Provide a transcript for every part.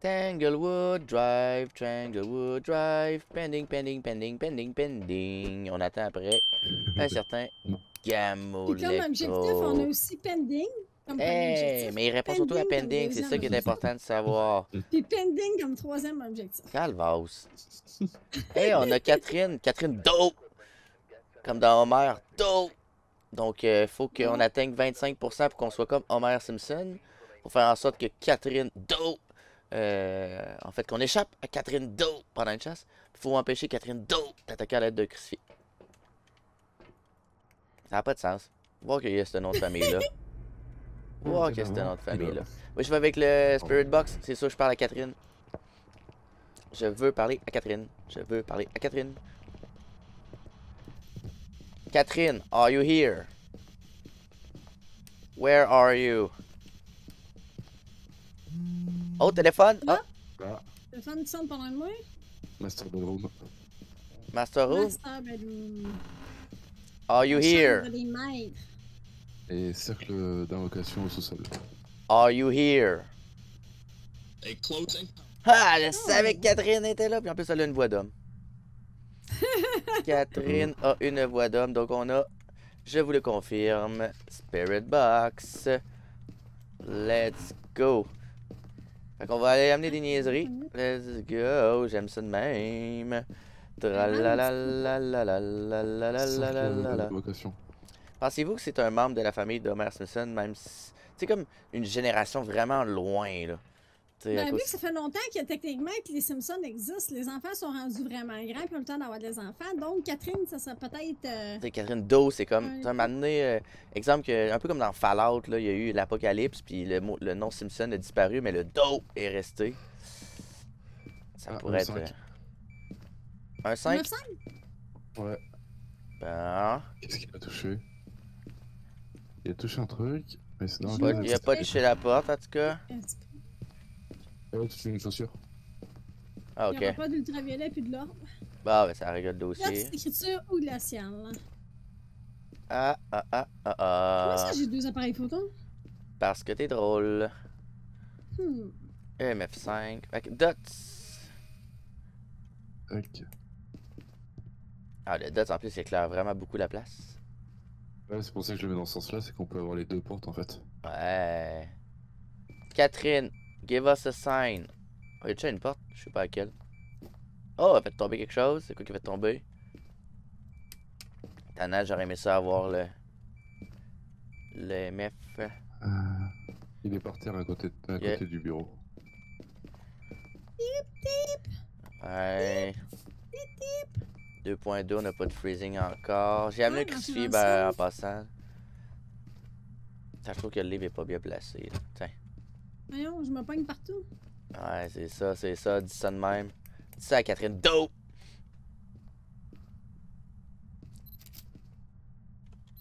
Tanglewood Drive, Tanglewood Drive, pending, pending, pending, pending, pending. On attend après un certain Gammo Puis comme objectif, on a aussi pending. Comme Hey, objectif. mais il répond surtout à Pending c'est ça qui est important de savoir. Puis pending comme troisième objectif. Calvaus. Hey, on a Catherine, Catherine Dope. Comme dans Homer, Dope. Donc, il faut qu'on atteigne 25% pour qu'on soit comme Homer Simpson. Pour faire en sorte que Catherine Dope. Euh, en fait, qu'on échappe à Catherine Dope pendant une chasse. Il faut empêcher Catherine Dope d'attaquer à l'aide de crucifix. Ça n'a pas de sens. Voir qu'il y a ce nom de famille-là. Voir qu'il y a ce nom de famille-là. Moi, je vais avec le Spirit Box. C'est sûr, je parle à Catherine. Je veux parler à Catherine. Je veux parler à Catherine. Catherine, are you here? Where are you? Oh, téléphone! Ah, Le fan qui sonne pendant moi? Master Bedroom. Master Room, Master bedroom. are you here? Et cercle d'invocation au sous-sol. Are you here? A closing. Ah, je savais que Catherine était là, puis en plus, elle a une voix d'homme. Catherine a une voix d'homme, donc on a, je vous le confirme, Spirit Box. Let's go. Fait qu'on va aller amener des niaiseries. Let's go, j'aime ça de même. Pensez-vous que c'est un membre de la famille d'Homer Simpson, même si... C'est comme une génération vraiment loin, là? Ben, vu que ça fait longtemps que techniquement que les Simpsons existent, les enfants sont rendus vraiment grands, puis ont le temps d'avoir des enfants. Donc, Catherine, ça serait peut-être. euh, Catherine Doe, c'est comme. Ouais. Tu sais, un moment donné, euh, exemple, que, un peu comme dans Fallout, là, il y a eu l'apocalypse, puis le, mot- le nom Simpson a disparu, mais le Doe est resté. Ça Ah, pourrait un être. cinq. euh, Un 5 900? Ouais. Ben. Qu'est-ce qu'il a touché? Il a touché un truc, mais sinon. Il a pas touché la porte, en tout cas. Un petit peu. Oh, tu fais une chaussure. Ah, Il n'y aura ok. pas d'ultraviolet puis de l'or. Bah, ben, ça règle le Là, dossier. c'est écriture ou glaciale. Ah, ah, ah, ah, Comment ah. ça, j'ai deux appareils photo? Parce que t'es drôle. Hmm. MF5. Fait que Dots. Ok. Ah, le Dots, en plus, il éclaire vraiment beaucoup la place. Ouais, c'est pour ça que je le mets dans ce sens-là, c'est qu'on peut avoir les deux portes en fait. Ouais. Catherine, give us a sign. Oh, y a déjà une porte? Je sais pas laquelle. Oh, elle fait tomber quelque chose. C'est quoi qui fait tomber? Tana, j'aurais aimé ça avoir le. Le MF. Euh, il est par terre à côté, à Yeah. côté du bureau. Ouais. 2.2, on n'a pas de freezing encore. J'ai amené Ouais, le crucifix ben, en passant. Ça, je trouve que le livre est pas bien placé. là. Tiens. Voyons, je me pogne partout. Ouais, c'est ça, c'est ça. Dis ça de même. Dis ça à Catherine Dope.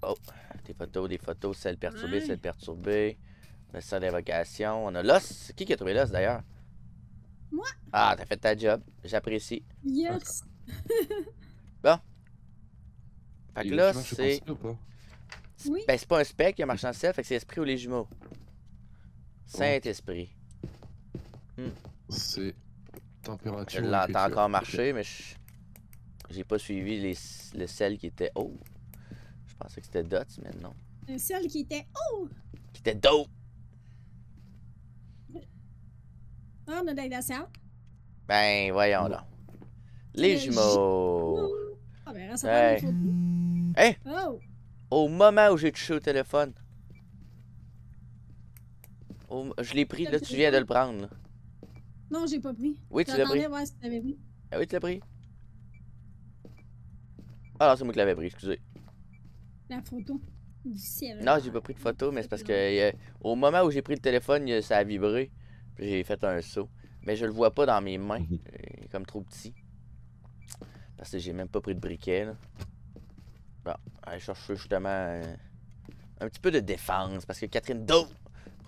Oh, des photos, des photos, celle perturbée, Ouais. celle perturbée. Le ça d'évocation. On a l'os. C'est qui qui a trouvé l'os d'ailleurs? Moi. Ah, t'as fait ta job. J'apprécie. Yes! Fait que Il là, c'est. conseil ou pas Oui. Ben, c'est pas un spec qui a marché en ciel, fait que c'est esprit ou les jumeaux. Saint-Esprit. C'est Je température. l'entends écriture. encore marcher, mais je- j'ai pas suivi les, le sel qui était haut. Je pensais que c'était Dots, mais non. Un ciel qui était. Oh! Qui était dope. Ah, on a des. Ben, voyons là. Les Le jumeaux. Ah, ben, ça prend Hey. Oh! Au moment où j'ai touché au téléphone. Au- je l'ai pris, là, tu viens de le prendre. là. Non, j'ai pas pris. Oui, tu l'as pris. J'attendais voir si tu l'avais pris. Ah oui, tu l'as pris. Ah non, c'est moi qui l'avais pris, excusez. La photo du ciel. Non, j'ai pas pris de photo, mais c'est parce que euh, au moment où j'ai pris le téléphone, il- ça a vibré. Puis J'ai fait un saut. Mais je le vois pas dans mes mains. Mhm. Il est comme trop petit. Parce que j'ai même pas pris de briquet. Là. Bon, aller chercher justement euh, un petit peu de défense. Parce que Catherine Do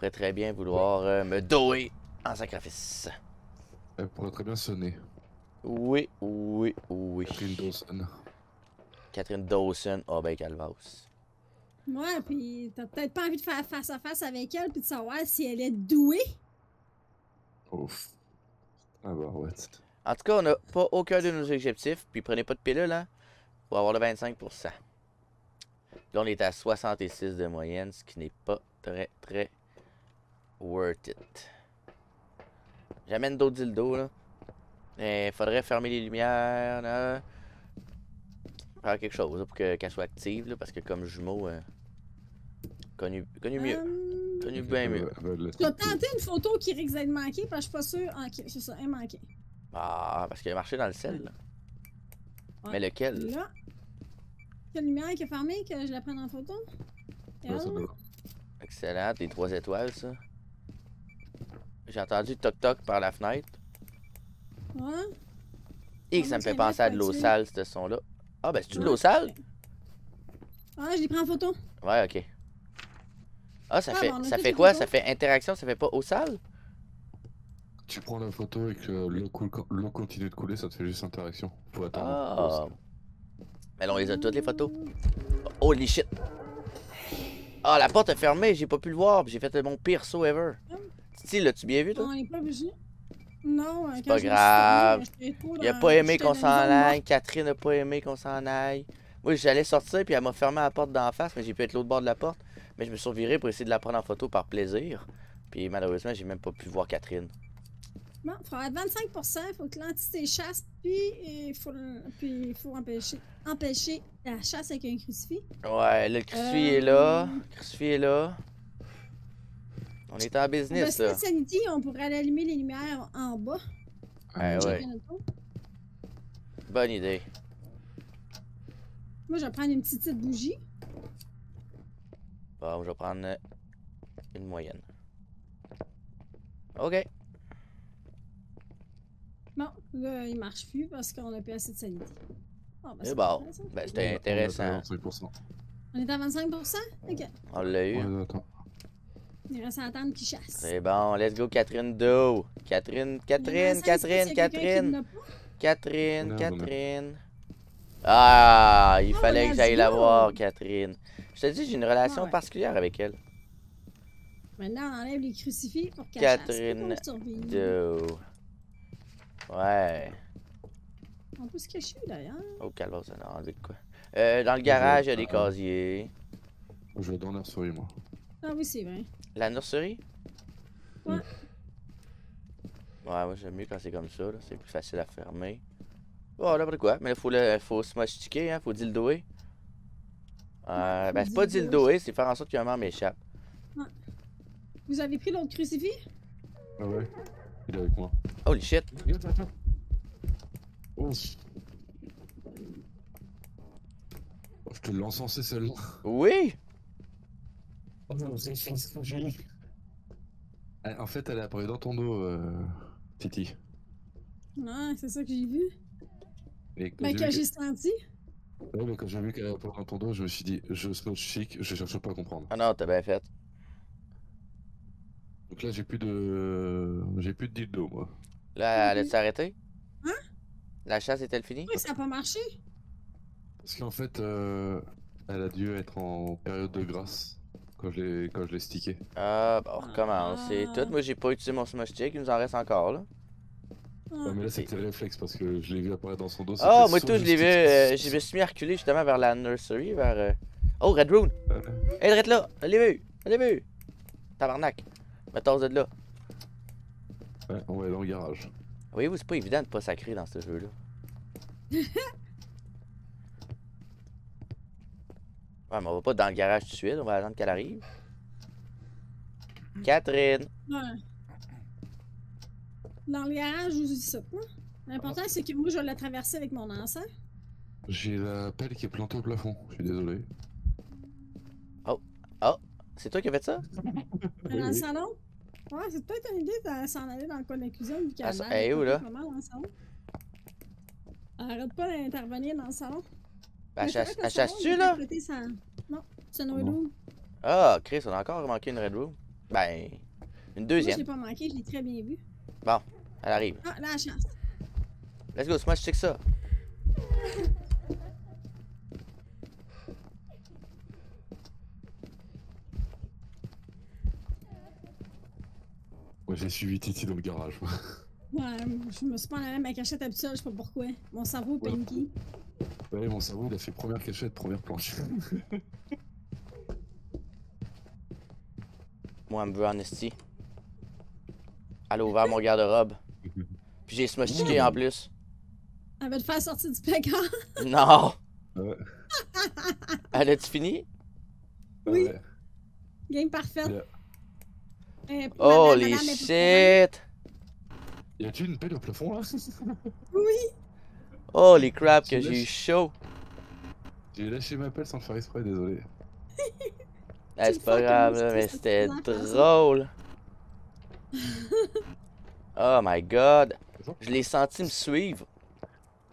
pourrait très bien vouloir euh, me doer en sacrifice. Elle pourrait très bien sonner. Oui, oui, oui. Catherine Dawson. Catherine Dawson. Ah ben Calvas. Ouais, pis t'as peut-être pas envie de faire face à face avec elle puis de savoir si elle est douée. Ouf. Ah bah ouais. En tout cas, on n'a pas aucun de nos objectifs. Puis prenez pas de pilule, hein, pour avoir le 25%. Là, on est à 66 de moyenne, ce qui n'est pas très, très worth it. J'amène d'autres dildos, là. Il faudrait fermer les lumières, là. Faire quelque chose là, pour que- qu'elle soit active, là, parce que comme jumeau, euh, connu, connu mieux. Euh, Connu bien mieux. Je vais tenter une photo qui risque d'être manquée parce que je suis pas sûre. Ah, ok, c'est ça, elle est manquée. Ah, parce qu'il a marché dans le sel, là. Ouais. Mais lequel? Là. Quelle lumière qui est fermée que je la prenne en photo? Elle, Excellent, les trois étoiles, ça. J'ai entendu toc-toc par la fenêtre. Ouais. Et Ah, ça me fait penser à de l'eau sale, ce son-là. Ah, ben, c'est-tu de l'eau sale? Ah, je l'ai pris en photo. Ouais, ok. Ah, ça Ah, fait, a ça fait quoi? photos. Ça fait interaction, ça fait pas eau sale? Tu prends la photo et que l'eau coule- l'eau continue de couler, ça te fait juste interaction. Faut attendre. Ah. Mais là, on les a toutes, les photos. Holy shit! Ah, la porte est fermée, j'ai pas pu le voir, puis j'ai fait mon pire saut ever. Ah. Style, l'as-tu bien vu, toi? On n'est pas obligé. Non, euh, quand pas grave. Il a pas aimé qu'on s'en aille. Catherine a pas aimé qu'on s'en aille. Moi, j'allais sortir, puis elle m'a fermé la porte d'en face, mais j'ai pu être l'autre bord de la porte. Mais je me suis reviré pour essayer de la prendre en photo par plaisir. Puis malheureusement, j'ai même pas pu voir Catherine. Bon, il faudra 25% il faut que l'entité chasse, puis il faut, puis faut empêcher, empêcher la chasse avec un crucifix. Ouais, là, le crucifix Euh, est là. Le crucifix est là. On est en business, là. Sanity, on pourrait aller allumer les lumières en bas. Ouais, ouais. Bonne idée. Moi, je vais prendre une petite, petite bougie. Bon, je vais prendre euh, une moyenne. OK. Bon, là, il marche plus parce qu'on a plus assez de sanité. Ah, ben, C'est bon. intéressant. Ben, c'était a- on a intéressant. 25%. On est à 25 Ok. On l'a eu. Il reste à attendre qu'il chasse. C'est bon, let's go, Catherine Do. Catherine, Catherine, Catherine, Catherine. Catherine, Non, non, non. Catherine. Ah, il Oh, fallait que j'aille la voir, Catherine. Je te dis, j'ai une relation Ah ouais. particulière avec elle. Maintenant, on enlève les crucifix pour qu'elle Catherine chasse. pour qu'on survive. Do. Ouais. On peut se cacher d'ailleurs. Oh, calme, ça a enlevé de quoi? Euh, dans le garage, il y a des Ah. casiers. Je vais dans la souris, moi. Ah oui, c'est vrai. La nurserie? Ouais. Ouais, moi j'aime mieux quand c'est comme ça, là. c'est plus facile à fermer. Oh, n'importe quoi, mais il faut, le, faut se mastiquer, hein, faut dildoer. Euh, ben c'est pas dildoer. c'est faire en sorte qu'un membre m'échappe. Vous avez pris l'autre crucifix? Ah ouais Il est avec moi. Holy shit! Oh. Oh, je te l'ai encensé celle-là. Oui! Oh joli. En fait, elle est apparue dans ton dos, euh, Titi. Ouais, c'est ça que j'ai vu. J'ai que vu j'ai senti. Ouais, mais quand j'ai vu qu'elle est apparue dans ton dos, je me suis dit, je smoke chic, je cherche pas à comprendre. Ah non, t'as bien fait. Donc là, j'ai plus de. J'ai plus de dildo, moi. Là, elle a-tu arrêté? Hein? La chasse est-elle finie? Oui, ça n'a pas marché. Parce qu'en fait, euh, elle a dû être en période de grâce quand je l'ai quand je l'ai stické. Ah, ben on recommence, c'est Ah. tout. Moi j'ai pas utilisé mon smash stick, il nous en reste encore là. Ah. Ouais, mais là, c'était réflexe parce que je l'ai vu apparaître dans son dos. Ah, c'était moi tout, je l'ai vu, euh, je me suis mis à reculer justement vers la nursery, vers... euh, Oh, Red Rune! Euh, Hey, arrête là! Je l'ai vu! Je l'ai vu! Tabarnak! Mettons de là. ouais, on va aller dans le garage. Voyez-vous, c'est pas évident de pas sacrer dans ce jeu-là. ouais, mais on va pas dans le garage tout de suite, on va attendre qu'elle arrive. Catherine! Ouais. Dans le garage, je dis ça. L'important, c'est que moi, je l'ai traversé avec mon encens. J'ai la pelle qui est plantée au plafond. Je suis désolé. C'est toi qui as fait ça? Dans le salon? Ouais, c'est peut-être une idée de s'en aller dans le coin de la cuisine. vu qu'elle Ah, ça- elle est où, là? complètement dans le salon. Elle arrête pas d'intervenir dans le salon. Ben, elle elle chasse-tu, là? Non, c'est Noé Non. Room. Ah, Chris, on a encore manqué une Red Room. Ben, une Moi, je deuxième. l'ai pas manqué, je l'ai très bien vu. Elle arrive. Ah, là, la chasse. Let's go, smash stick ça. Moi, j'ai suivi Titi dans le garage. moi. Ouais, je me suis pas enlevé ma cachette habituelle, je sais pas pourquoi. Mon cerveau Ouais. paniqué. Ouais, mon cerveau, il a fait première cachette, première planche. Moi, elle me veut en esti. Elle a ouvert mon garde-robe. Puis j'ai smochiqué en plus. Elle va te faire sortir du placard. Non! Ouais. Elle a-tu fini? Oui. Ouais. Game parfaite. Yeah. Euh, madame- madame est shit! Y a-tu une pelle au plafond là. Oui. Holy crap, que j'ai eu chaud! J'ai lâché ma pelle sans le faire exprès, désolé. Ah, c'est pas grave, là, mais c'était drôle. Oh my god. Je l'ai senti me suivre.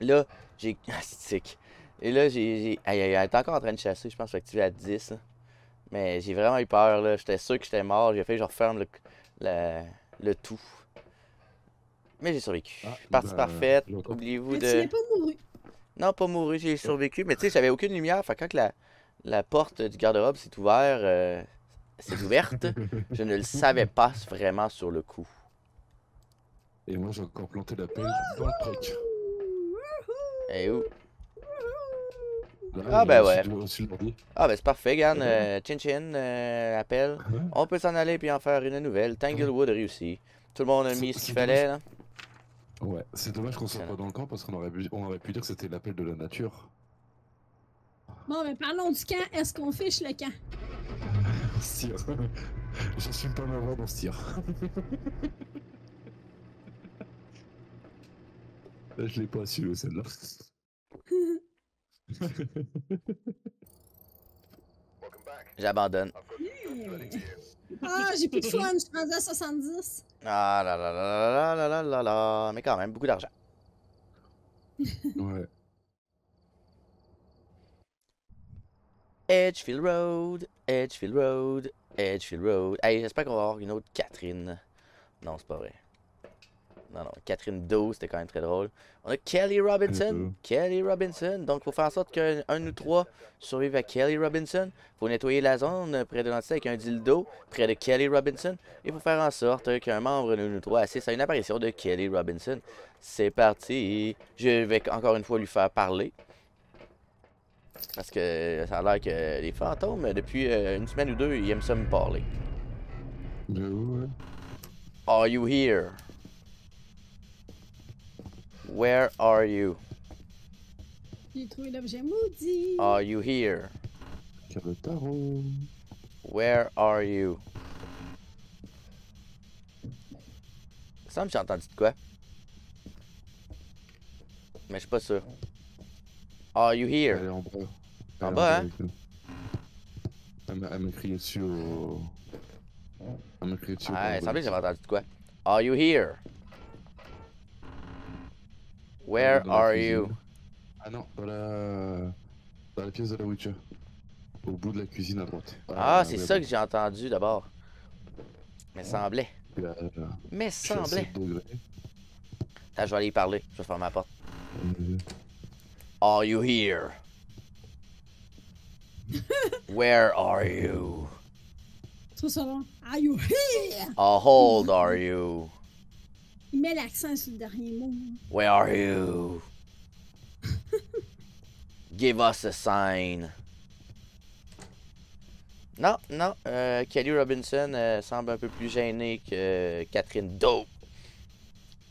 Là, j'ai. Ah, c'est sick. Et là, j'ai. elle est encore en train de chasser, je pense, que tu à 10. là. Mais j'ai vraiment eu peur, là. J'étais sûr que j'étais mort. J'ai fait, je referme le, le, le tout. Mais j'ai survécu. Ah, Partie ben, parfaite. Oubliez-vous Mais tu de. n'es pas mouru. Non, pas mouru, j'ai survécu. Mais tu sais, j'avais aucune lumière. Fait que quand la, la porte du garde-robe s'est ouverte, euh, s'est ouverte, je ne le savais pas vraiment sur le coup. Et moi, j'ai encore planté la pelle dans le truc. Et où? Là, Ah, ben ouais. de- de. Ah, ben c'est parfait, Gann. Ouais. Euh, chin chin, euh, appel. Ouais. On peut s'en aller puis en faire une nouvelle. Tanglewood a réussi. Tout le monde a mis ce qu'il fallait, là. Ouais, c'est dommage qu'on soit pas dans le camp parce qu'on aurait, pu- on aurait pu dire que c'était l'appel de la nature. Bon, mais parlons du camp. Est-ce qu'on fiche le camp? Sire. J'assume pas ma voix dans ce tir. Je l'ai pas su, celle-là. J'abandonne. Ah, j'ai plus de fun. Je suis rendue à 70. Ah là là là là là là là là. Mais quand même, beaucoup d'argent. ouais. Edgefield Road, Edgefield Road, Edgefield Road. Hey, j'espère qu'on va avoir une autre Catherine. Non, c'est pas vrai. Non, non, Catherine Doe, c'était quand même très drôle. On a Kelly Robinson. Kelly Robinson. Donc, faut faire en sorte qu'un un ou trois survive à Kelly Robinson. faut nettoyer la zone près de l'entité avec un dildo près de Kelly Robinson. Il faut faire en sorte qu'un membre de nous trois assiste à une apparition de Kelly Robinson. C'est parti. Je vais encore une fois lui faire parler. Parce que ça a l'air que les fantômes, depuis euh, une semaine ou deux, ils aiment ça me parler. Ouais. Are you here? Where are you? J'ai trouvé l'objet maudit. Are you here? Carte de tarot. Where are you? Il me semble j'ai entendu de quoi. Mais je suis pas sûr. Are you Elle here? est en bas. En Elle est bas, hein? avec nous. Elle m'a crié dessus au. Elle m'a crié dessus au Ah, il bord semblait que j'avais entendu de quoi. Are you here? Where Dans are you? Ah non, dans la. Dans la pièce de la Witcher. Au bout de la cuisine à droite. Ah, c'est ouais, ça que j'ai entendu d'abord. Mais semblait. Puis là, là, Mais semblait. 7 degrés. Attends, je vais aller y parler. Je vais fermer ma porte. Euh, Are you here? Where are you? Trop ça. Are you here? How old are you? Il met l'accent sur le dernier mot. Where are you? Give us a sign. Non, non, euh, Kelly Robinson euh, semble un peu plus gênée que Catherine Doe.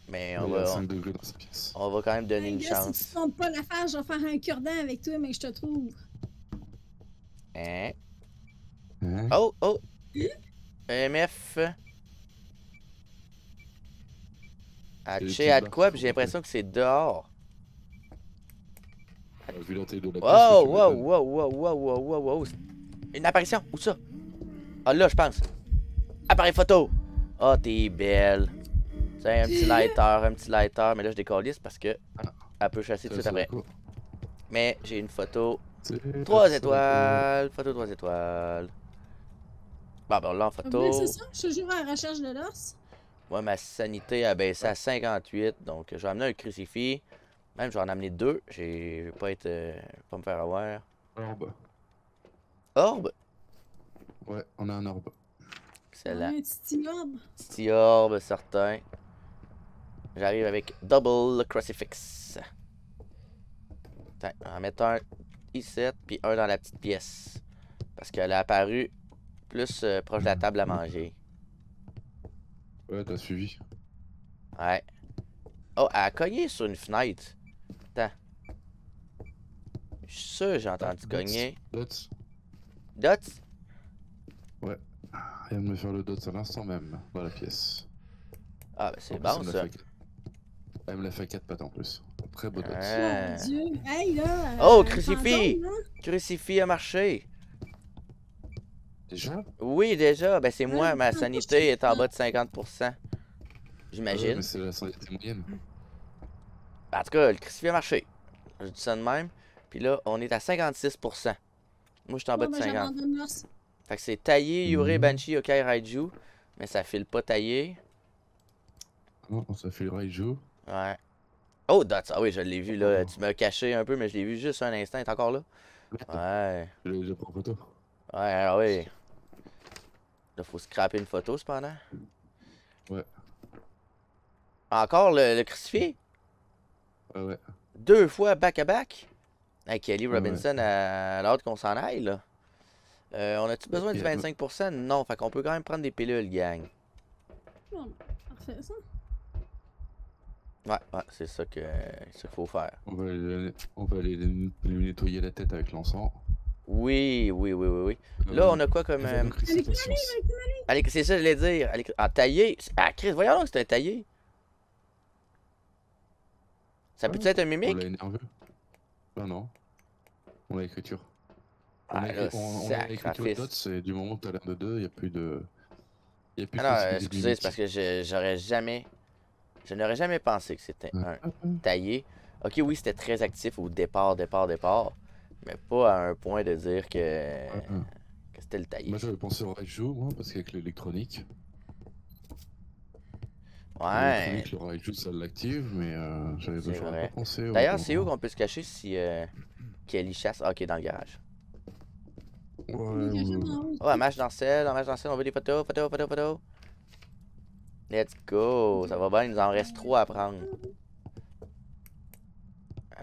Mais on va, 5 degrés dans sa pièce. on va quand même donner Hey, une gars, Si chance. tu comptes pas l'affaire, je vais faire un cure-dent avec toi, mais je te trouve. Hein? Hein? Oh, oh! MF. Tu à quoi? J'ai l'impression que c'est dehors. Ah, Vu de la. Wow, wow, wow, wow, wow, wow, wow, wow. Une apparition, où ça? Ah là, je pense. Appareil photo. Ah, t'es belle. Tiens, un petit lighter, un petit lighter. Mais là, je décalisse parce que elle peut chasser tout de Ça, suite après. Mais j'ai une photo. Trois étoiles. Photo trois étoiles. Bon, ben là, en Ah, photo. c'est ça, je suis toujours à la recherche de l'os. Moi, ma sanité a baissé à 58. Donc, je vais amener un crucifix. Même, je vais en amener deux. J'ai- Je vais pas être. euh, pas me faire avoir. Orbe. Orbe? Ouais, on a un orbe. Excellent. Un petit orbe. Petit orbe, certain. J'arrive avec double crucifix. Attends, on va mettre un ici, puis un dans la petite pièce. Parce qu'elle a apparu plus euh, proche de la table à manger. Ouais, t'as suivi. Ouais. Oh, elle a cogné sur une fenêtre. Attends. Je suis sûr j'ai entendu Dots. cogner. Dots. Dots? Elle vient de me faire le dots à l'instant même, dans la pièce. Ah, ben c'est bon elle me l'a ça. Elle me l'a fait 4 pattes en plus. Très beau dots. Ouais. Mon Dieu. Hey, là. Oh, euh, crucifix! fantôme, là. Crucifix a marché. Déjà? Oui, déjà. Ben c'est moi, ma sanité est en bas de 50%. Ah ouais, J'imagine. mais c'est la santé moyenne. En tout cas, le crucifix a marché. Je dis ça de même. Puis là, on est à 56%. Moi, je suis en bas Bon, de ben, 50. j'abandonne l'os. Fait que c'est taillé, Yure, Mhm. Banshee, Okai, Raiju. Mais ça file pas taillé. Non, ça fait le Raiju. Ouais. Oh, Dots. Ah oui, je l'ai vu là. Oh. Tu m'as caché un peu, mais je l'ai vu juste un instant. Il est encore là? Ouais. Je l'ai déjà pris en photo. Ouais, ah oui. Là, faut scraper une photo cependant. Ouais. Encore le, le crucifix? Ouais, ouais. Deux fois back-à-back? Hey, Kelly Ouais, Robinson, à l'heure qu'on s'en aille, là. Euh, on a-tu besoin du Ok, 25%? Non, fait qu'on peut quand même prendre des pilules, gang. Bon, parfait, ça. Ouais, ouais, c'est ça ça qu'il faut faire. On va aller, on va aller nettoyer la tête avec l'encens. Oui, oui, oui, oui, oui. Là, on a quoi comme... euh, Allez, c'est ça que je voulais dire. Allez, ah, taillé. Ah, Chris, voyons donc que c'est un taillé. Ça peut Ah, être un On mimique? l'a énervé. Non, non. On a l'écriture. On Ah, a là, écrit- on- on a l'écriture sacrifice. dots et du moment où t'as l'air de deux, il n'y a plus de. Il a plus Ah non, de excusez, c'est parce que je- j'aurais jamais... Je n'aurais jamais pensé que c'était un taillé. Ok, oui, c'était très actif au départ, départ, départ. Mais pas à un point de dire que, Ouais, ouais. que c'était le taillé. Moi j'avais pensé au Raiju, moi, parce qu'avec l'électronique. Ouais. Le Raiju ça l'active, mais euh, j'avais pas pensé. D'ailleurs, c'est où qu'on peut se cacher si euh, Kelly chasse? Ah, ok, dans le garage? Ouais, ouais. Oh, un match dans le sel, un match dans le sel, on veut des photos, photos, photos, photos. Let's go, ça va bien, il nous en reste trois à prendre.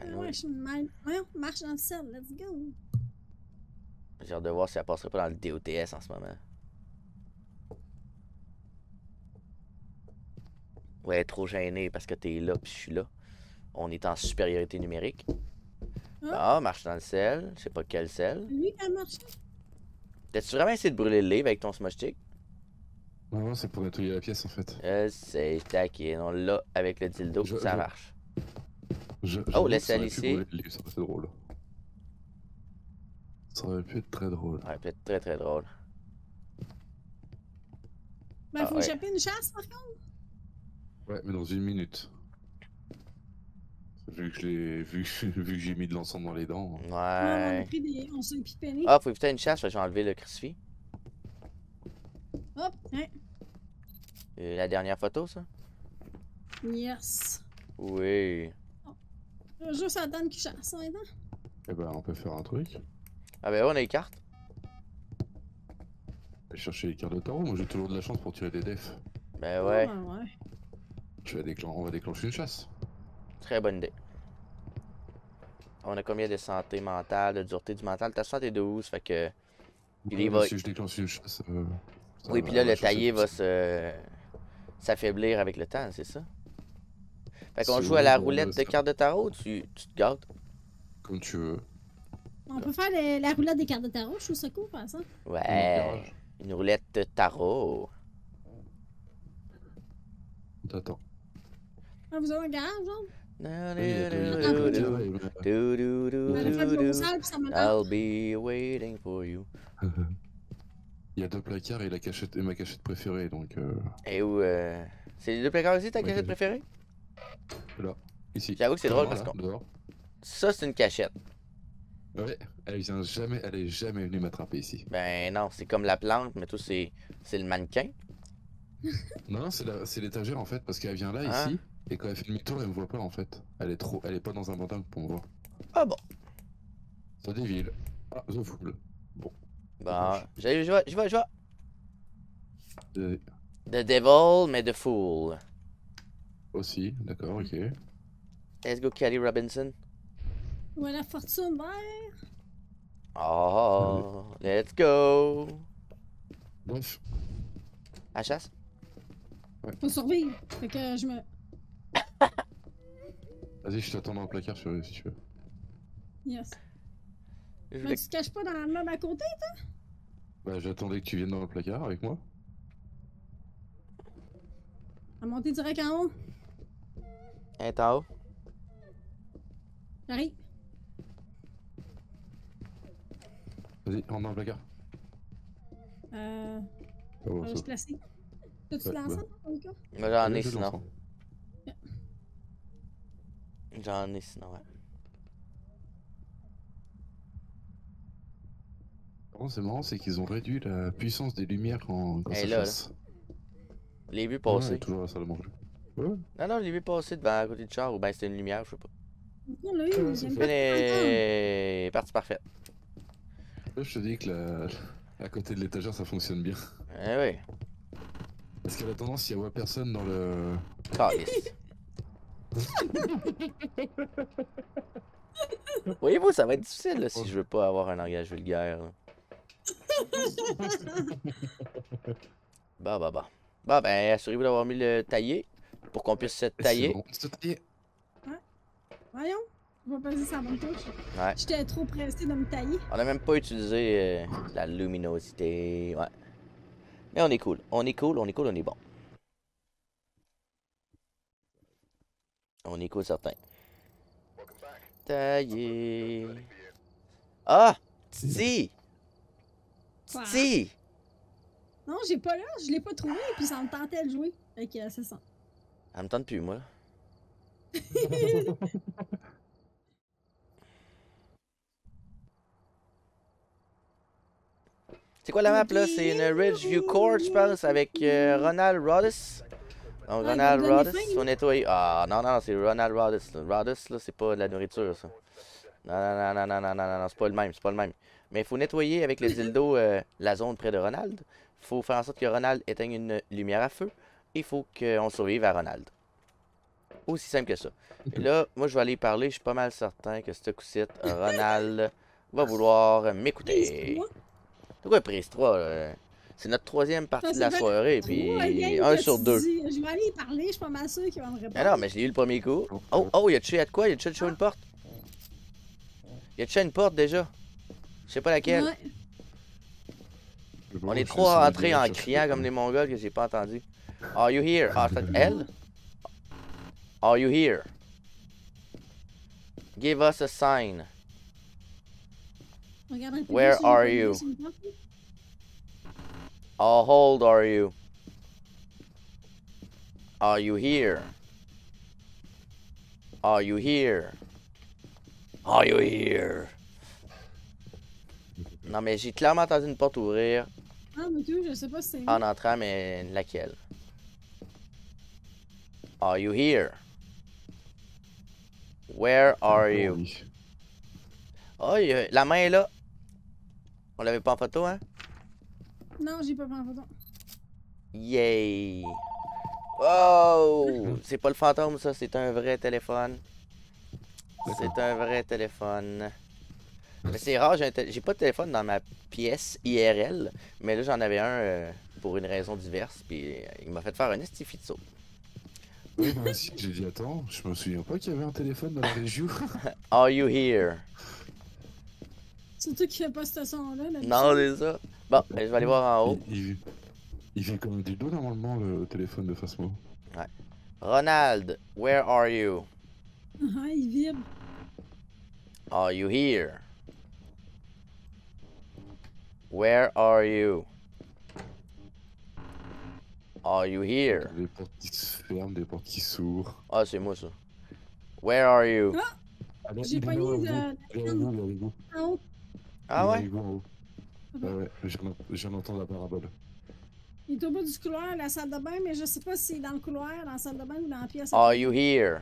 Ah, Ah Ouais, je suis mal. Voyons, marche dans le ciel, let's go. J'ai hâte de voir si elle passerait pas dans le DOTS en ce moment. Ouais, trop gêné parce que t'es là puis je suis là. On est en supériorité numérique. Ah, marche dans le sel. Je sais pas quel sel. Lui, qui a marché. T'as-tu vraiment essayé de brûler le livre avec ton smosh stick? Non, non, c'est pour nettoyer la pièce en fait. Sais, je taquine. On l'a avec le dildo, Je- ça je- marche. Je- Oh, que laisse ça elle aurait pu ici. Ça aurait été drôle. Ça aurait pu être très drôle. Ouais, peut-être très très drôle. Ben, Ah, faut ouais. échapper une chasse, par contre. Ouais, mais dans une minute. Vu que je l'ai. Vu, que- vu que j'ai mis de l'encens dans les dents. Ouais, on a pris des. On s'est pipéné. Ah, faut éviter une chasse, que j'ai enlevé le crucifix. Hop, hein. Euh, la dernière photo, ça? Yes. Oui. Juste attendre qu'il chasse, maintenant. Eh ben, on peut faire un truc. Ah ben ouais, on a les cartes. Aller chercher les cartes de tarot? Moi j'ai toujours de la chance pour tirer des defs. Ben ouais, Ouais, ouais. Tu vas déclen- On va déclencher une chasse. très bonne idée. On a combien de santé mentale, de dureté du mental? Ta santé est de 12, fait que... Il Ouais, va- Si je déclenche une chasse. euh, ça Oui, puis là, le taillé va se... s'affaiblir avec le temps, c'est ça? Fait qu'on joue à la roulette de cartes de tarot, tu, tu te gâtes? Comme tu veux. On peut faire le- la roulette des cartes de tarot, je trouve ça cool, ça. Ouais, une roulette de tarot. T'attends. Ah, vous avez un garage, genre? On allait faire de l'eau sale, puis ça me tente. I'll be waiting for you. Il y a deux placards et la cachette et ma cachette préférée donc euh, Et où euh... C'est les deux placards aussi ta Ouais, cachette j'ai- préférée? Là ici. J'avoue que c'est drôle parce dehors. Ça, c'est une cachette. Ouais, elle vient jamais, elle est jamais venue m'attraper ici. Ben non, c'est comme la plante, mais tout, c'est c'est le mannequin. Non, non, c'est la- c'est l'étagère en fait parce qu'elle vient là Ah. ici et quand elle fait demi-tour elle me voit pas en fait. Elle est trop, elle est pas dans un bon angle pour me voir. Ah bon? Ça dévile. Ah, The Fool. Bon, Dommage. j'y vais, j'y vais, j'y vais. Euh, The Devil, mais The Fool. Aussi, d'accord, ok. Let's go, Kelly Robinson. Ouais, la fortune vert. Oh, let's go. Bref, À la chasse? Faut survivre. Fait que je me. vas-y, je t'attends dans le placard si si tu veux. Yes. Je Mais voulais- tu te caches pas dans le meuble à côté? Bah, j'attendais que tu viennes dans le placard avec moi. À monter direct en haut. Elle est en haut. J'arrive. Vas-y, rentre dans le placard. Euh. Vais ça- se placer. T'as-tu Ouais, lancé, ouais. cas? Moi, j'en ai sinon. J'en ai sinon, ouais. C'est marrant, c'est qu'ils ont réduit la puissance des lumières quand, quand ça là, chasse. Je l'ai vu Ouais, toujours à la salle à manger. Non, non, je l'ai vu passer devant à côté de char, ou ben c'était une lumière, je sais pas. On l'a eu. Ouais, J'aime pas! Partie parfaite. là, je te dis que la... à côté de l'étagère, ça fonctionne bien. Eh oui. Parce qu'elle a tendance, il y a personne dans le. Calice. Voyez-vous, ça va être difficile là, si je veux pas avoir un langage vulgaire. là. Bah, bah, bah. Bah, ben, assurez-vous d'avoir mis le taillé pour qu'on puisse se tailler. bon, c'est taillé. Voyons. Je vais passer sa bonne touche. Ouais. J'étais trop pressée de me tailler. On a même pas utilisé euh, la luminosité. Ouais. Mais on est cool. On est cool, on est cool, on est bon. On est cool, certain. Taillé. Ah! Titi! Quoi? Titi! Non, j'ai pas là. Je l'ai pas trouvé. Puis ça me tentait de jouer. Fait que euh, c'est ça. Elle me tente plus, moi. C'est quoi la map là? C'est une Ridgeview Court, je pense, avec euh, Ronald Roddus. Donc Ronald Roddus, on nettoie. Ah non, non, c'est Ronald Roddus. Roddus, là, c'est pas de la nourriture, ça. Non, non, non, non, non, non, non, non c'est pas le même, c'est pas le même. Mais il faut nettoyer avec le dildo euh, la zone près de Ronald. faut faire en sorte que Ronald éteigne une lumière à feu. Il faut qu'on survive à Ronald. Aussi simple que ça. Et là, moi, je vais aller parler. Je suis pas mal certain que ce coup-ci, Ronald va vouloir m'écouter. Moi, C'est quoi prise 3? là? C'est notre troisième partie de la soirée, puis un sur deux. Je vais aller y parler. Je suis pas mal sûre qu'il va me répondre. Non, mais je l'ai eu le premier coup. Oh, oh, il a touché à quoi? Il a touché à une porte? Il a touché à une porte déjà? Je sais pas laquelle. On est trois entrés en criant comme des mongols que j'ai pas entendu. Are you here? Ah, c'est elle? Are you here? Give us a sign. Where are you? sur le porte. How old are you? Are you here? Are you here? Are you here? Non, mais j'ai clairement entendu une porte ouvrir Ah, mais tout, je sais pas si c'est. en entrant, mais laquelle? Are you here? Where are you? Oh, la main est là. On l'avait pas en photo, hein? Non, j'ai pas pris en photo. Yay! Oh! C'est pas le fantôme, ça, c'est un vrai téléphone. C'est un vrai téléphone. Mais c'est rare, j'ai pas de téléphone dans ma pièce IRL, mais là j'en avais un euh, pour une raison diverse, puis euh, il m'a fait faire un estifi de saut. Oui, bah, si, j'ai dit attends, je me souviens pas qu'il y avait un téléphone dans la région. Are you here? Surtout qu'il fait pas ce son-là. d'habitude. Non, c'est ça. Bon, ben, je vais aller voir en haut. Il, il, il fait comme du dos normalement le téléphone de face moi. Ronald, where are you? Ah, il vibre. Are you here? Where are you? Are you here? Des portes qui se ferment, des portes qui s'ouvrent. Ah, c'est moi ça. Where are you? Allez, J'ai pas mis de. Ah ouais? haut? Ouais, ouais, je viens d'ent- je viens d'entendre la parabole. Il est au bout du couloir, la salle de bain, mais je sais pas si c'est dans le couloir, dans la salle de bain ou dans la pièce. Are you here?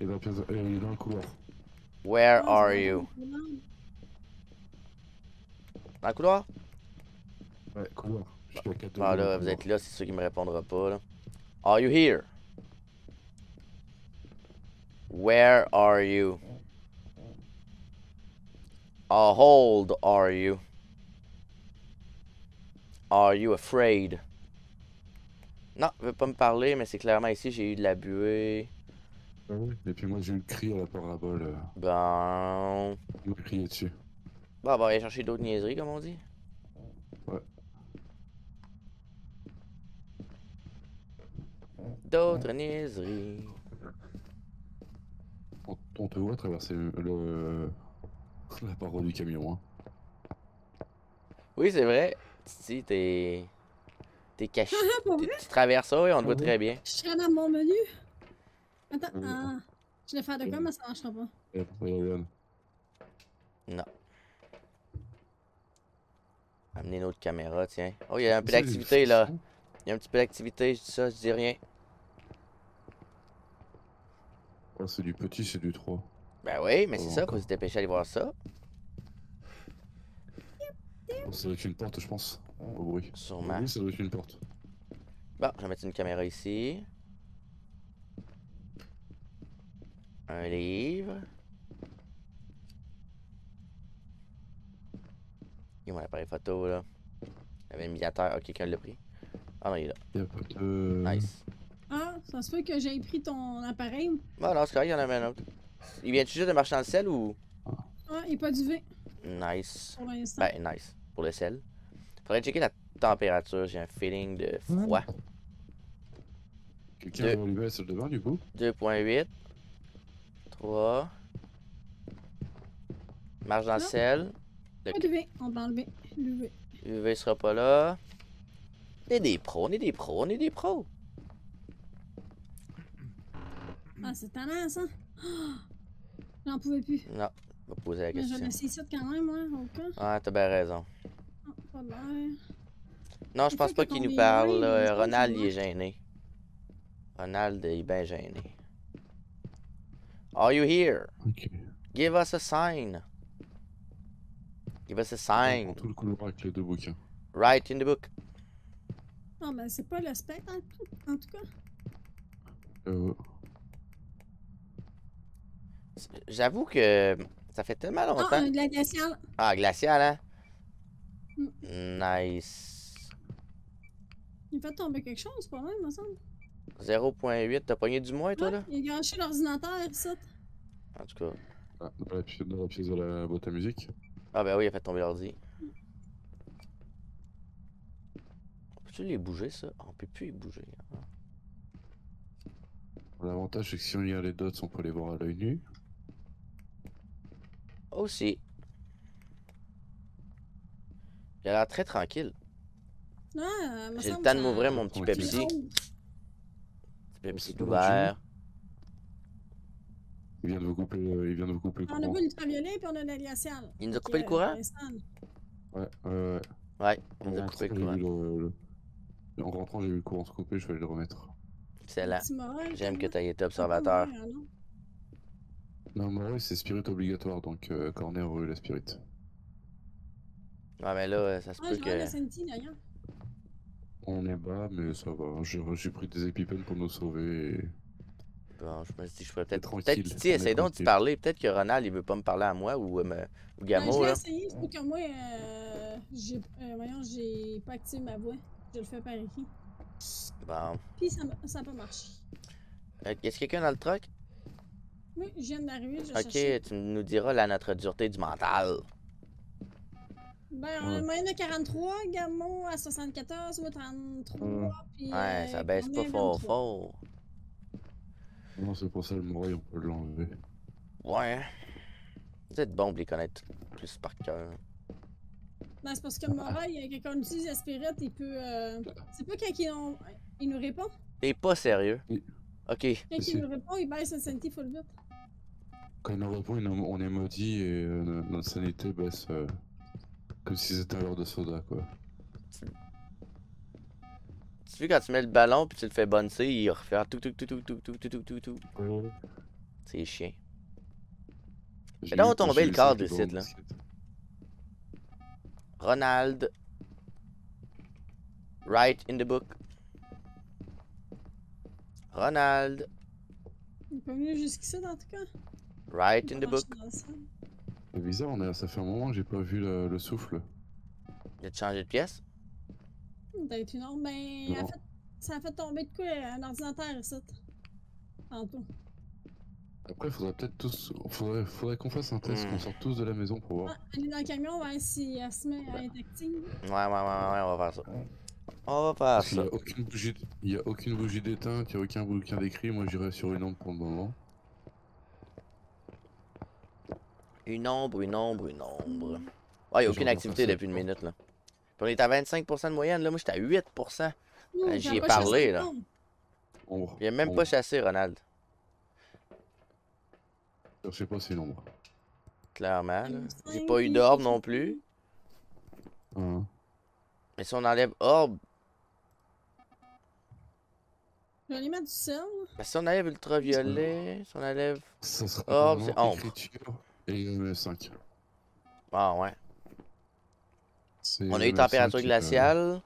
Il est dans, la pièce- euh, il est dans le couloir. Where Ah, are you? dans le couloir. Dans le couloir? Ouais, couloir. Je suis à 4 Ah là, vous êtes là, c'est sûr qu'il me répondra pas là. Are you here? Where are you? How old are you? Are you afraid? Non, il veut pas me parler, mais c'est clairement ici, j'ai eu de la buée. Ah ouais. Et puis moi j'ai eu le cri à la parabole. Euh, Bon. il crié dessus. Bon, on va aller chercher d'autres niaiseries, comme on dit. Ouais. D'autres niaiseries. On, on te voit traverser le, le- la paroi du camion. Hein. Oui, c'est vrai. Titi, t'es. T'es caché. Ah, pour Tu traverses ça, oui, on te voit très bien. Je serais dans mon menu? Attends, ah. Je vais faire de quoi, mais ça marchera pas. Regarde. Amener notre caméra, tiens. Oh, il y a un peu d'activité là. Il y a un petit peu d'activité, je dis ça, je dis rien. Oh, c'est du petit, c'est du 3. Ben oui, mais c'est Oh, ça, faut se dépêcher d'aller voir ça. Oh, ça doit être une porte, je pense. Au bruit. Sûrement. Oui, ça doit être une porte. Bon, je vais mettre une caméra ici. Un livre. Il y a mon appareil photo là? Il y avait un médiateur. Ok, quelqu'un l'a pris. Ah non, il est là. Il y a pas de. Nice. Ah, ça se peut que j'ai pris ton appareil. Bon, non, c'est correct, il y en avait un autre. Il vient juste de marcher dans le sel ou? Ah, il n'est pas du V Nice. pour l'instant. Ben, nice. Pour le sel. Faudrait checker la température. J'ai un feeling de froid. Quelqu'un va allumer la salle de bain du coup? 2.8. 3. Marche dans le Non. sel. Pas de V, on va enlever le V. UV sera pas là. On est des pros, on est des pros, on est des pros. Ah, c'est talent, ça. Ah! J'en pouvais plus. Non, on va poser la Mais je question. vais laisser ça quand même, moi, au cas. Ah, t'as bien raison. Ah, pas de. Non, je pense pas que qu'il nous parle. là. passe Ronald, il est gêné. Ronald, il est bien gêné. Are you here? Ok. Give us a sign. Give us a sign. tout le couloir avec les deux bouquins. Write in the book. Non, ben, c'est pas le spectre, en, en tout cas. Euh, J'avoue que ça fait tellement Ah, longtemps. un de la glaciale. Ah, glacial, hein? Mm. Nice. Il fait tomber quelque chose, pas même, me semble. 0.8, t'as pogné du moins, toi, Ouais, là? il a gâché l'ordinateur, ça. En tout cas. ah, dans, la pièce, dans la pièce de la boîte à musique. Ah, ben oui, il a fait tomber l'ordi. Peux-tu les bouger, ça? Ah, on peut plus les bouger. hein. L'avantage, c'est que si on y a les dots, on peut les voir à l'œil nu. Aussi. Il a l'air très tranquille. Ah, me J'ai le temps de m'ouvrir mon petit. Pepsi. Petit Pepsi ouvert. Il vient de vous couper le, il vient de vous couper le On a courant. vu l'ultraviolet puis on a la glaciale. Il nous a coupé le courant? euh. Ouais, ouais, ouais. Ouais, il En nous a rentrant, coupé le j'ai courant. vu le- le- En rentrant, j'ai vu le courant se couper, je vais le remettre. Excellent. J'aime que quand tu aies été observateur. Non. Ouais, c'est spirit obligatoire, donc euh, corner ou la spirit. Ouais, mais là, euh, ça se Ah, peut je la que. On est bas, mais ça va. J'ai pris des épipènes pour nous sauver. Et... Bon, je me suis dit, je pourrais peut-être. Peut-être, est essaye donc tranquille. parler. Peut-être que Ronald, il veut pas me parler à moi ou, euh, me- ou Ben, Gamo, je l'ai là. essayé, sauf que moi, euh, j'ai, euh, voyons, j'ai pas activé ma voix. Je le fais par écrit. Bon. Puis ça n'a ça a pas marché. Euh, Est-ce quelqu'un dans le truck? Oui, je viens d'arriver, je Ok, cherchais. tu nous diras la notre dureté du mental. Ben, on a une moyenne de 43, Gamon à 74, moi 33, Ouais. puis... Ouais, euh, ça baisse pas fort 23. fort. Non, c'est pour ça le moral, on peut l'enlever. Ouais. Vous êtes bon pour les connaître plus par cœur. Ben, c'est parce que le moral, il y a quelqu'un qui utilise la spirit, il peut... euh, C'est pas quand il, en- il nous répond. T'es pas sérieux? Oui. Ok. Quand il nous répond, il baisse le sanity full vite. Quand il nous répond, on est maudit et euh, no- notre sanité baisse euh, comme si c'était un verre de soda, quoi. Tu vois, quand tu mets le ballon puis tu le fais bouncer, il refait tout, tout, tout, tout, tout, tout, tout, tout, tout, tout. C'est chiant. Donc eu tomber touché le cinq ici, bornes là. Ronald. Write in the book. Ronald. Il est pas venu jusqu'ici, en tout cas? Right in the book? C'est bizarre, on est... ça fait un moment que j'ai pas vu le, le souffle. Il a changé de pièce? Peut-être une autre, mais a Non. fait- ça a fait tomber de quoi un ordinateur ici. Tantôt. Après, faudrait peut-être tous. Faudrait, faudrait qu'on fasse un test, Hmm. qu'on sorte tous de la maison pour voir. Ah, elle est dans le camion, on va voir si elle se met à être active. Ouais, ouais, ouais, ouais, on va faire ça. On va faire ça. y a aucune bougie, il y a aucune bougie d'éteinte, il y a aucun bouquin d'écrit. Moi, j'irai sur une ombre pour le moment. Une ombre, une ombre, une ombre. Ouais, il a Je aucune activité depuis une minute, là. Puis on est à 25% de moyenne, là. Moi, j'étais à 8%. Ouh, j'y ai parlé, chassé là. Ombre. Il a même ombre. pas chassé, Ronald. Je sais pas, c'est une ombre. Clairement, là. J'ai pas eu d'orbe non plus. Hein? Mais si on enlève orbe, Je vais aller mettre du sel. ben, si on enlève ultraviolet, si on enlève. Ça sera Orbe, c'est ombre. écriture et EMF5. Ah ouais. C'est On a eu EMF5 température qui, euh, glaciale.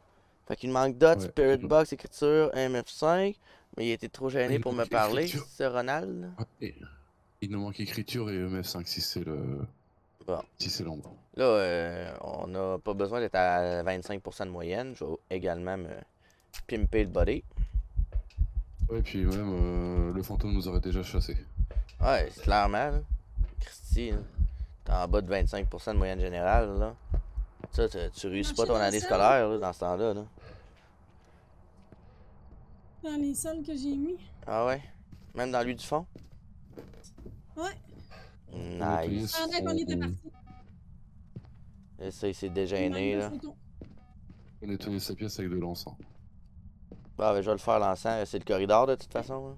Fait qu'il manque Ouais. spirit box, écriture, MF5. Mais il était trop gêné Il pour me parler, écriture. ce Ronald. ouais, Il nous manque écriture et EMF5 si c'est le. Bon. Si c'est l'ombre. Là, euh, on n'a pas besoin d'être à 25% de moyenne. Je vais également me pimper le body. Ouais, puis même euh, le fantôme nous aurait déjà chassé. Ouais, c'est clairement. Christy, t'es en bas de 25% de moyenne générale, là. Ça, tu, tu réussis pas ton année scolaire, là, dans ce temps-là, là. Dans les sols que j'ai mis. Ah ouais? Même dans lui du fond? Ouais. Nice. Pendant qu'on était on- parti. Et ça, il s'est dégêné, là. On nettoyait sa pièce avec de l'encens. Bah, ben, je vais le faire l'encens. C'est le corridor, de toute façon,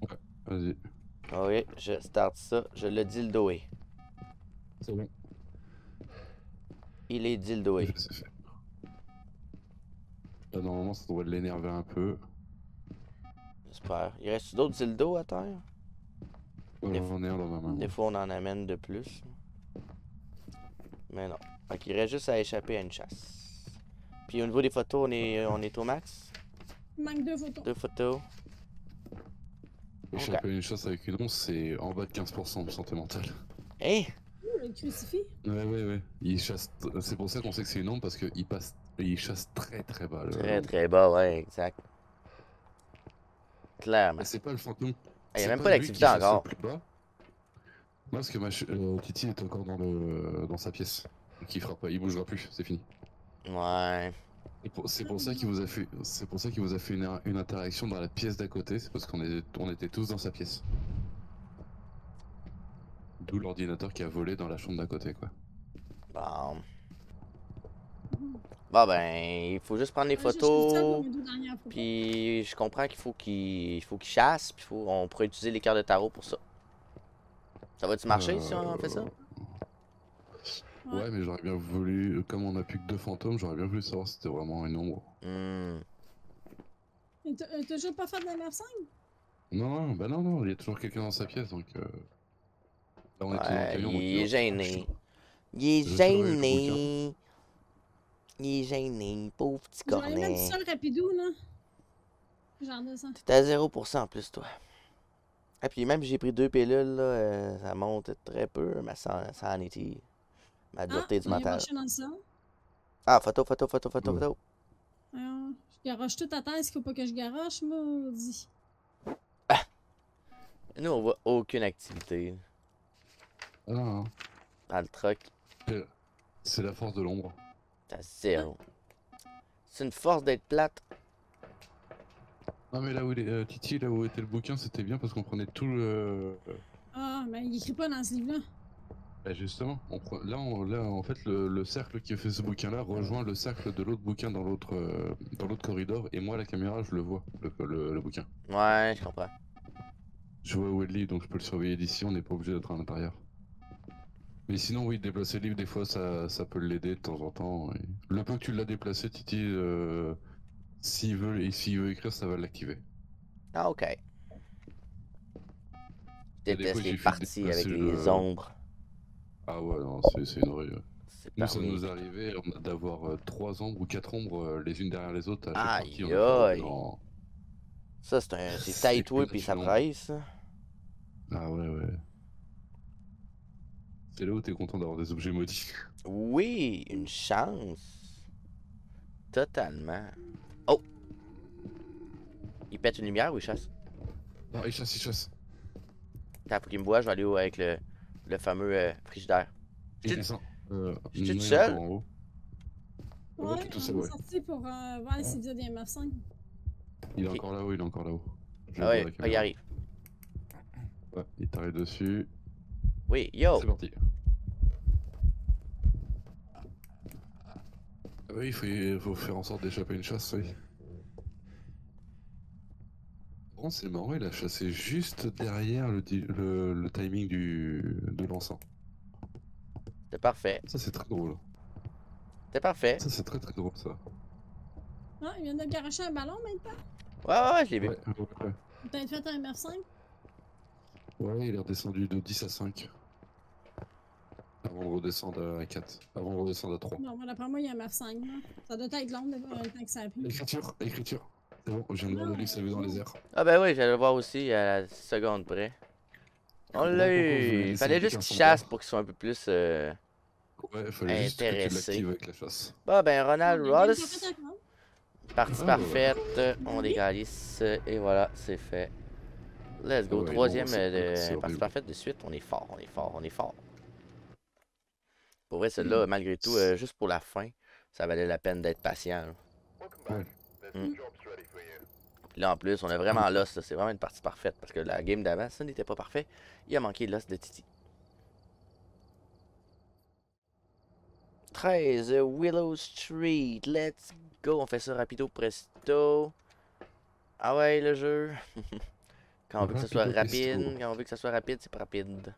là. Vas-y. Ah oui, je start ça. Je le dildoé. C'est bon. Il est dildoé. C'est fait. Là, normalement, ça devrait l'énerver un peu. J'espère. Il reste d'autres dildos à terre? Des- un dans ma main. Des fois, on en amène de plus. Mais non. Fait qu'il reste juste à échapper à une chasse. Puis au niveau des photos, on est, on est au max? Il manque deux photos. Deux photos. Échapper à une chasse avec une once, c'est en bas de 15% de santé mentale. Ouh, le crucifix. Ouais, ouais, ouais. Il chasse. C'est pour ça qu'on sait que c'est une ombre parce qu'il passe. Il chasse très très bas. le- Très très bas, ouais, exact. Clairement. Mais c'est pas le fantôme. Il n'y a même pas d'activité encore. plus bas. Non, parce que ma ch- euh, Titi est encore dans, le... dans sa pièce. Donc il fera pas, il bougera plus, c'est fini. Ouais. C'est pour ça qu'il vous a fait, c'est pour ça qu'il vous a fait une, une interaction dans la pièce d'à côté, c'est parce qu'on est... on était tous dans sa pièce. D'où l'ordinateur qui a volé dans la chambre d'à côté, quoi. Bon. Bon ben, il faut juste prendre les Ouais, photos. Puis je comprends qu'il faut qu'il il faut qu'il chasse. Puis faut... on pourrait utiliser les cartes de tarot pour ça. Ça va-tu marcher si on fait ça? Ouais, Ouais. mais j'aurais bien voulu, comme on a plus que deux fantômes, j'aurais bien voulu savoir si c'était vraiment une ombre. Et t'as euh, toujours pas fait de la 5 Non, non, bah non, non, il y a toujours quelqu'un dans sa pièce, donc... Euh... Là, on est Ouais, camion, il est euh, gêné. Il est gêné. Il est gêné, pauvre petit Je vais aller mettre cornet. du sel rapidou, là. J'en descends. T'es à 0% en plus, toi. Et puis même j'ai pris deux pilules, là, euh, ça monte très peu, ma san- sanity, ma Ah, dureté du il a mental. Ah, photo, photo, photo, photo, photo. Alors, je garoche tout à terre, est-ce qu'il faut pas que je garoche, maudit? Nous, on voit aucune activité Ah, non, dans le truck. c'est- la force de l'ombre. T'as zéro. C'est une force d'être plate. Non mais là où il est, euh, Titi, là où était le bouquin, c'était bien parce qu'on prenait tout le... Ah, mais il écrit pas dans ce livre-là. Bah justement, on pre- là, on- là en fait le, le cercle qui fait ce bouquin-là rejoint le cercle de l'autre bouquin dans l'autre euh, dans l'autre corridor et moi la caméra je le vois le, le- le bouquin. Ouais, je comprends. Je vois où est le livre donc je peux le surveiller d'ici, on n'est pas obligé d'être à l'intérieur. Mais sinon oui, déplacer le livre des fois ça, ça peut l'aider de temps en temps. et Le peu que tu l'as déplacé, Titi, euh, s'il veut et s'il veut écrire, ça va l'activer. Ah, ok. Déteste les parties avec les le- ombres. Ah ouais, non, c'est c'est une. C'est Nous, ça nous est arrivé on a d'avoir euh, trois ombres ou quatre ombres euh, les unes derrière les autres. À chaque Aïe, aïe. dans- Ça, c'est un... c'est C'est tatoué puis ça presse. ça. Ah ouais, ouais. C'est là où t'es content d'avoir des objets maudits. Oui, une chance. Totalement. Oh! Il pète une lumière ou il chasse? Non, il chasse, il chasse. T'as pour qu'il me voit, je vais aller où avec le, le fameux euh, frigidaire. Euh, non, tout il est seul? haut. Ouais, on est ouais. sorti pour euh, voir y a des MF5. Il est encore là-haut, il est encore là-haut. Ah ouais, ah, il arrive. Ouais, il t'arrive dessus. Oui, yo! C'est parti. Ah Oui, il faut, faut faire en sorte d'échapper à une chasse, oui. Bon, c'est marrant, il a chassé juste derrière le, di- le, le timing du, de l'encens. C'est parfait. Ça, c'est très drôle. C'est parfait. Ça, c'est très très drôle, ça. Ah, il vient de garocher un ballon maintenant. Ouais, ouais, ouais, je l'ai vu. Ouais, ouais, peut-être fait un MF5. Ouais, il est redescendu de 10 à 5. Avant de redescendre à 4. Avant de redescendre à 3. Non, moi, d'après moi, il y a un MF5. là. Ça doit être long, le le temps que ça a pris. Écriture, écriture. Bon, je viens de voir le livre s'est vu dans les airs. Ah ben oui, j'allais le voir aussi à la seconde près. On Ouais, l'a eu. Il fallait juste qu'il sans chasse peur pour qu'il soit un peu plus... Euh... Ouais, fallait juste que tu Intéressé. l'actives avec la chasse. Bon ben, Ronald Ross, encore. partie Ah, parfaite, on dégalisse, et voilà, c'est fait. Let's go, Ouais, troisième euh, de partie parfaite de suite, on est fort, on est fort, on est fort. Pour vrai, celle-là, malgré tout, euh, juste pour la fin, ça valait la peine d'être patient. là. Ouais. Mm. Là, en plus, on a vraiment l'os, c'est vraiment une partie parfaite, parce que la game d'avant, ça n'était pas parfait. Il a manqué l'os de Titi. 13, euh, Willow Street, let's go, on fait ça rapido presto. Ah ouais, le jeu. quand on veut que ça soit rapide, quand on veut que ça soit rapide, c'est pas rapide.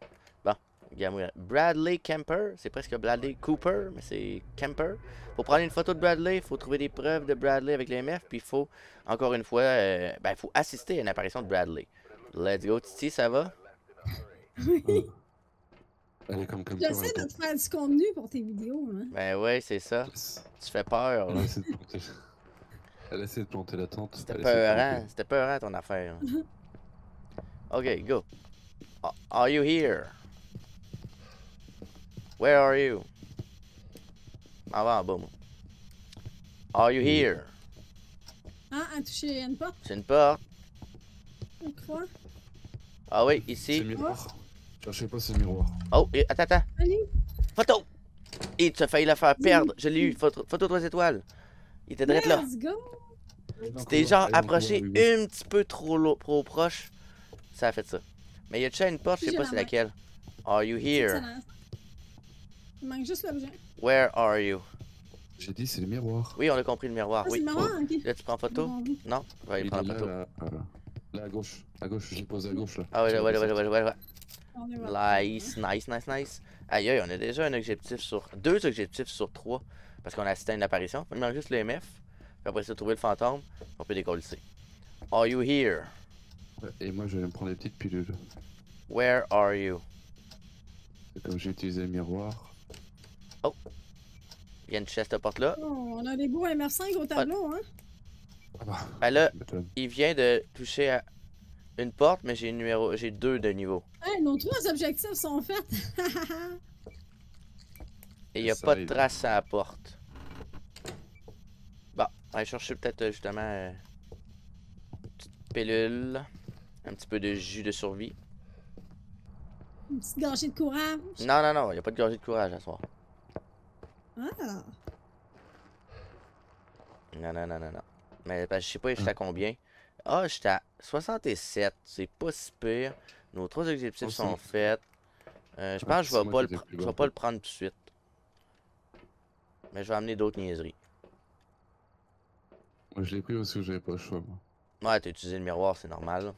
Bradley Kemper, c'est presque Bradley Cooper, mais c'est Kemper. Pour prendre une photo de Bradley, il faut trouver des preuves de Bradley avec les MF, puis il faut, encore une fois, euh, ben, il faut assister à une apparition de Bradley. Let's go, Titi, ça va? Ça. J'essaie de te faire du contenu pour tes vidéos. Hein. Ben ouais, c'est ça. Tu fais peur, Elle là. essaie de planter, elle essaie de planter la tente. C'était peurant, planter. c'était peurant ton affaire. Ok, go. A- Are you here? Where are you? En bas, en bas, moi. Are you here? Ah, à toucher une porte, C'est une porte. je crois. Ah oui, C'est ici. le miroir. Cherchez pas, c'est le miroir. Oh, et, attends, attends. Allez, Photo! Et tu as failli la faire perdre. Je l'ai eu. Photo, photo 3 étoiles. Il était direct là. let's go. C'était genre approché un petit peu trop, trop proche. Ça a fait ça. Mais il y a déjà une porte, je sais pas c'est laquelle. Are you here? Il manque juste l'objet. Where are you? J'ai dit, c'est le miroir. Oui, on a compris le miroir. Ah, c'est oui. le miroir, ok. Là, tu prends photo? Non? Prendre photo. là, là, à gauche. À gauche, je l'ai posé à gauche là. Ah ouais, ouais, ouais, ouais, ouais, ouais. Nice, nice, nice, nice. Aïe, aïe, on a déjà un objectif sur. Deux objectifs sur trois. Parce qu'on a assisté à une apparition. Il manque juste le MF. Puis après ça, trouver le fantôme. On peut décoller. Are you here? Ouais, Et moi, je vais me prendre des petites pilules. Where are you? Comme j'ai utilisé le miroir. Il y a une chaise de porte là. Oh, on a des beaux MF5 au tableau, hein. Ben là, il vient de toucher à une porte, mais j'ai une numéro. J'ai deux de niveau. Hey, nos trois objectifs sont faits. Et il n'y a Ça pas de trace à la porte. Bon, on va aller chercher peut-être euh, justement euh, une petite pilule, un petit peu de jus de survie. Une petite gâchée de courage. Non, non, non, il n'y a pas de gorgée de courage à soir. Ah. Non, non, non, non, non. Mais je sais pas, j'étais à combien. Ah, j'étais à 67. C'est pas si pire. Nos trois objectifs Oh, sont faits. Euh, je pense que je vais pas, le, je vais pas le prendre tout de suite. Mais je vais amener d'autres niaiseries. Moi, je l'ai pris parce que j'avais pas le choix. Moi. Ouais, t'as utilisé le miroir, c'est normal.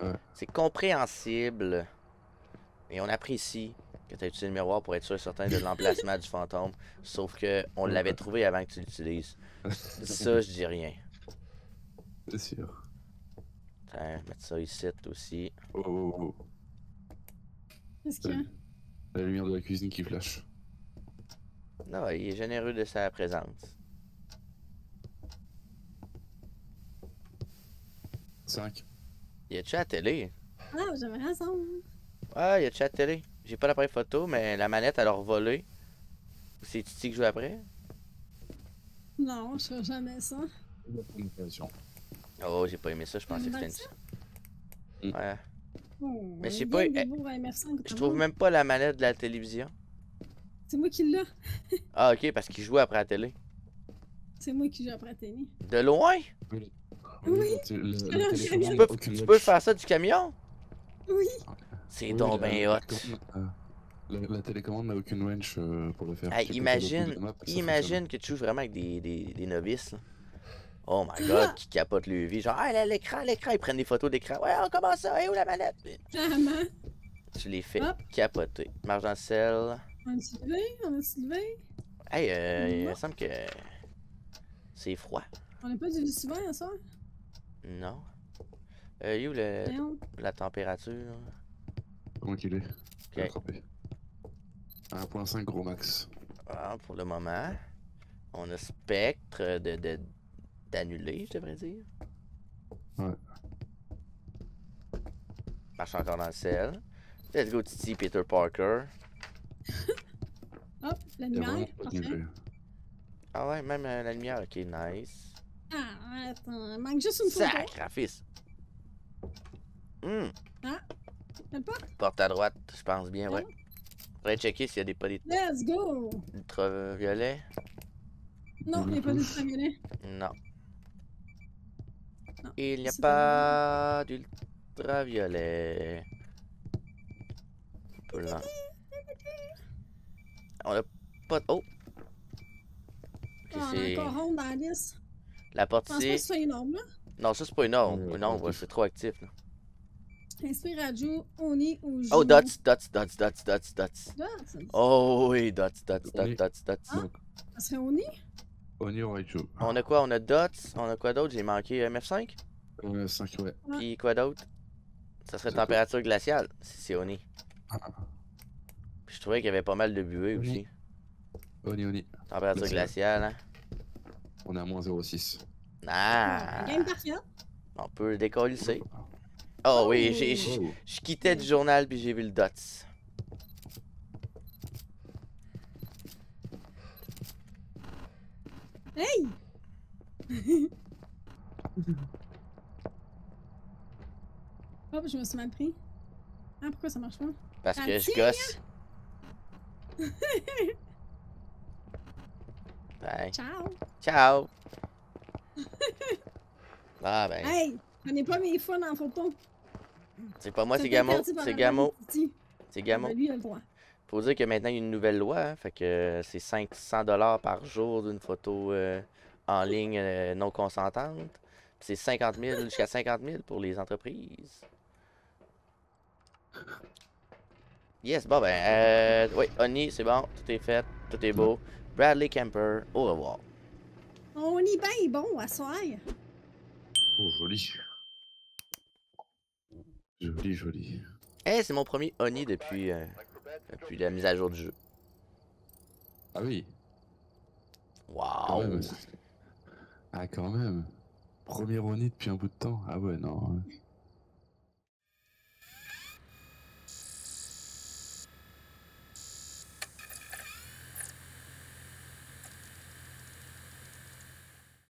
Ouais. C'est compréhensible. Et on apprécie que tu aies utilisé le miroir pour être sûr et certain de l'emplacement du fantôme. Sauf que on l'avait Ouais. trouvé avant que tu l'utilises. Ça, je dis rien. C'est sûr. Tiens, mettre ça ici aussi. Oh, oh, oh. Qu'est-ce qu'il y a? La lumière de la cuisine qui flash. Non, il est généreux de sa présence. 5. Y a-tu à la télé? Ah, j'aimerais raison. Ah, il y a chat télé? J'ai pas l'appareil photo, mais la manette, elle a volé. C'est Titi qui joue après? Non, je ferai jamais ça. Oh, j'ai pas aimé ça, je pensais que c'était une... Mm. Ouais. Oh, Mais je sais pas, eh, de beau à MF5, Je trouve même pas la manette de la télévision. C'est moi qui l'ai. Ah, ok, parce qu'il joue après la télé. C'est moi qui joue après la télé. De loin? Oui. Tu Tu peux, tu peux faire ça du camion? Oui. C'est donc ben hot. La, la télécommande n'a aucune winch euh, pour le faire. Hey, imagine, map imagine que tu joues vraiment avec des, des, des novices. là. Oh my god, qui capote le vie. Genre, ah, là, l'écran, l'écran, ils prennent des photos d'écran. Ouais, on commence ça, hey, où la manette? Tu les fais Hop. capoter. Marche dans le sel. On a-tu levé? On a-tu levé? Hey, euh, il me semble que c'est froid. On n'a pas du souvent à ça? Non. Euh, you, le, la température? Comment qu'il est Ok. Attrapé. 1.5 gros max. Ah, pour le moment. On a spectre de, de, d'annuler, je devrais dire. Ouais. Marche encore dans le sel. Let's go, Titi, Peter Parker. Hop, la Il y a vraiment lumière. de. Ah ouais, même euh, la lumière, ok, nice. Ah, attends, il manque juste une photo. Sacrifice. Hum, Pas? porte à droite, je pense bien, ouais. Faudrait checker s'il y a des pas Let's go! ultraviolets. Non, il n'y a pas d'ultraviolet. Non. Non, Il n'y a pas d'ultraviolet. Un peu lent. On a pas de... Oh! Ok, Ah, on a encore ronde dans la liste. La Je porte pense pas C. que c'est ombre, là. Non, ça c'est pas. Euh, Une ombre, c'est trop actif. Là. Inspire à Joe, Oni ou Joe. Oh, dots, dots, dots, dots, dots, dots. Dots. Oh oui, dots, dots, dots, dots, dots. Ah. Ça serait Oni? Oni ou Raichu On a quoi? On a dots. On a quoi d'autre? J'ai manqué MF5. euh, 5 ouais. Ah. Puis quoi d'autre? Ça serait C'est quoi? température glaciale, si c'est Oni. Ah. Puis je trouvais qu'il y avait pas mal de buée aussi. Oni Oni. Température Glaciale. hein? On est à moins 0,6. Ah! Game parfaite. On peut le décoller. Oh oui, Oh. j'ai, j'ai- Oh. je quittais du journal puis j'ai vu le dots. Hey! Hop, je me suis mal pris. Ah, pourquoi ça marche pas? Parce Ah, que je gosse. Bye. Ciao! Ciao! Ah ben, Hey! Prenez pas mes fun en photo. C'est pas moi, c'est Gamo. C'est Gamo. C'est Gamo. Lui, il a le droit. Faut dire que maintenant il y a une nouvelle loi, hein, fait que c'est 500 dollars par jour d'une photo euh, en ligne euh, non consentante. Puis c'est 50 000 jusqu'à 50 000 pour les entreprises. Yes, bon ben, euh, oui, Oni, c'est bon, tout est fait, tout est beau. Bradley Camper, au revoir. On y bien bon à soir. Oh, joli. Joli, joli. Eh, c'est mon premier Oni depuis, euh, depuis la mise à jour du jeu. Ah oui. Waouh! Ah, quand même. Premier Oni depuis un bout de temps. Ah ouais, non.